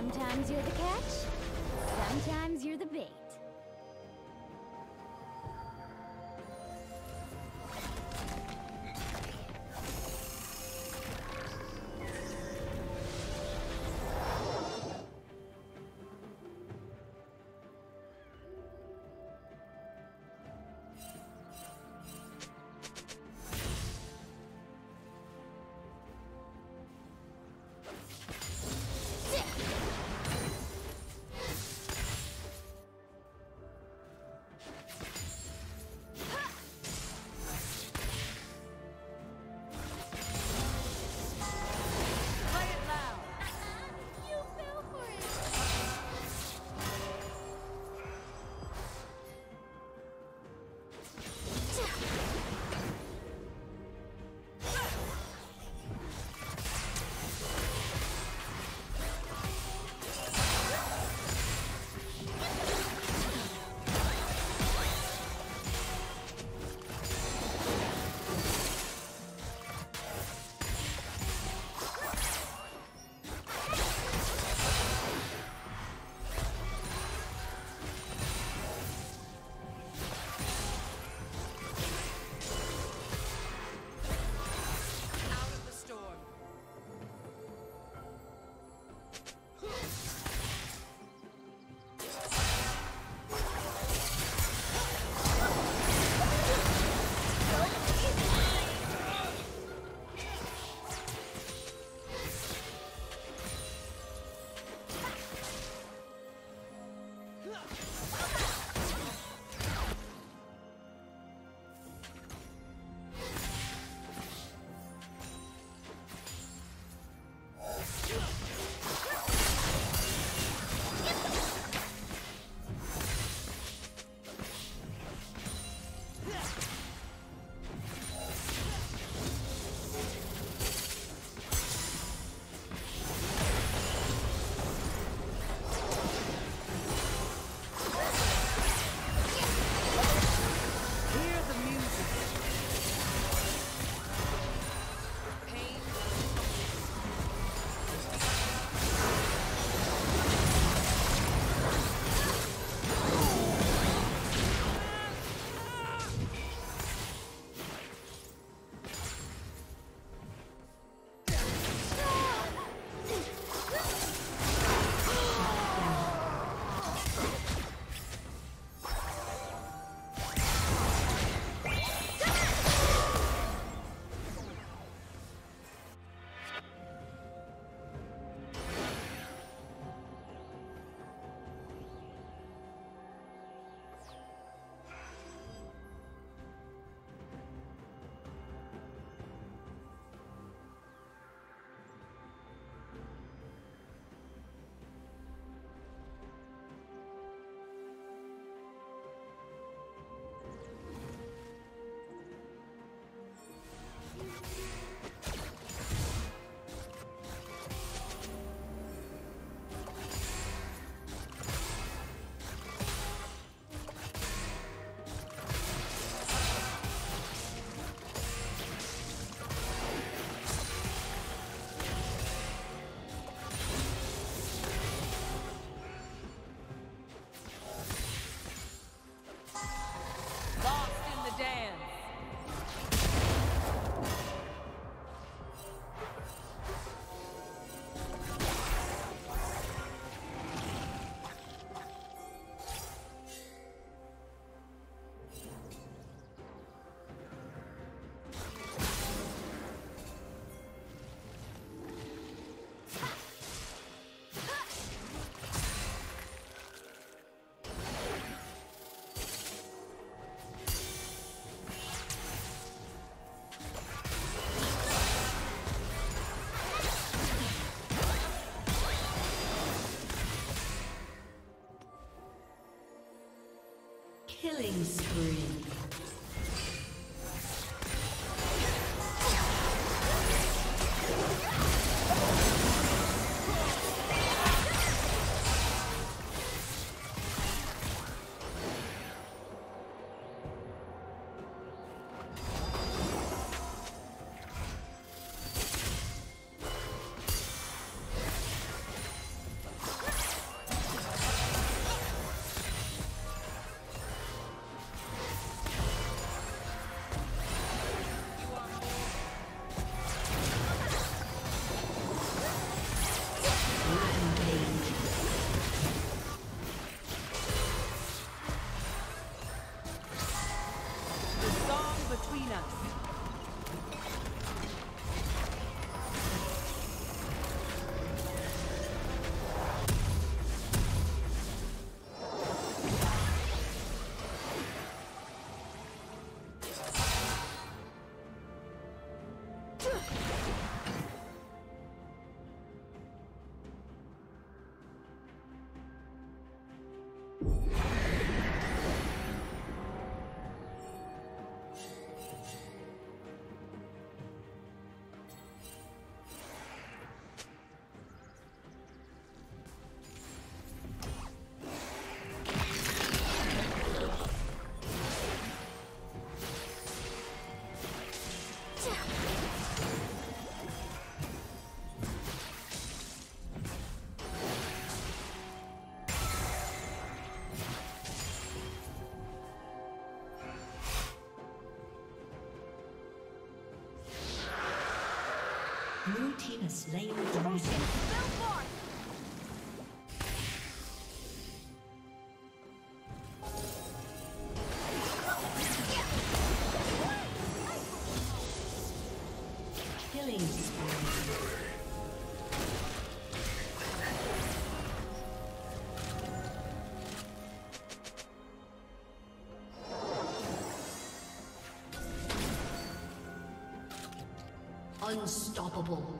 Sometimes you're the catch, sometimes you're the bait. Killing spree. Slain the dragon. Unstoppable.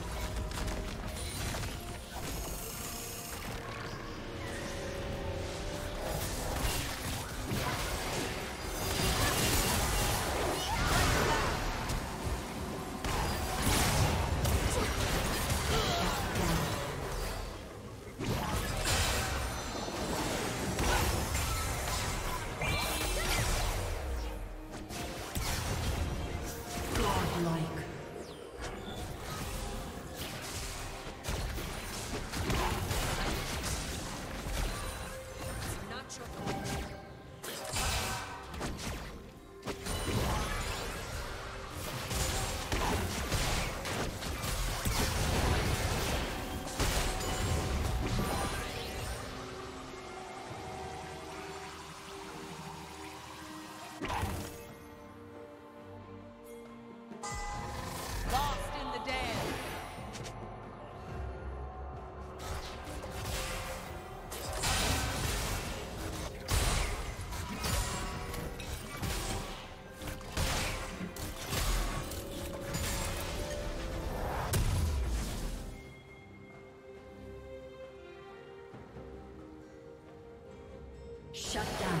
Shut down.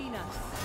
between us.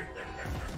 Ha ha ha!